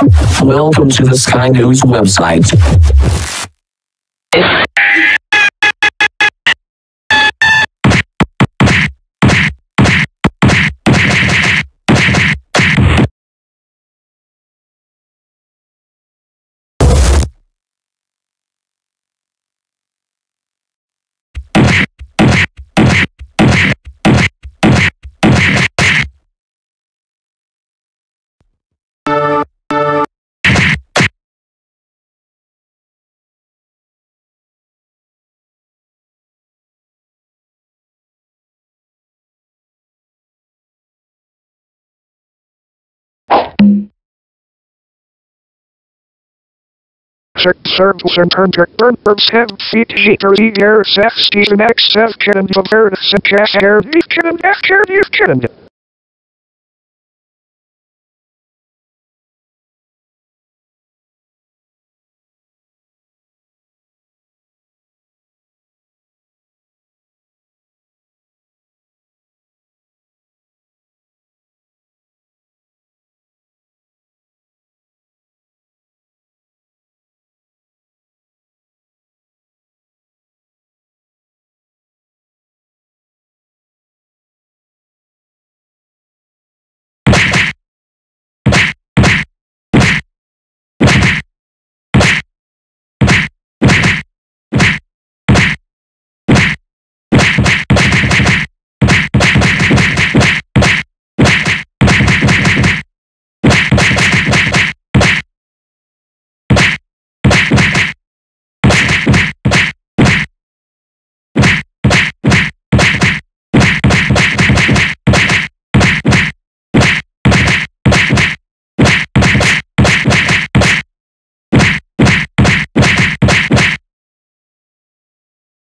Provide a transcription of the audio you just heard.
Welcome to the Sky News website. Circles and verbs have feet heater ear sex season x sev can and the bird and cash air you can and after you can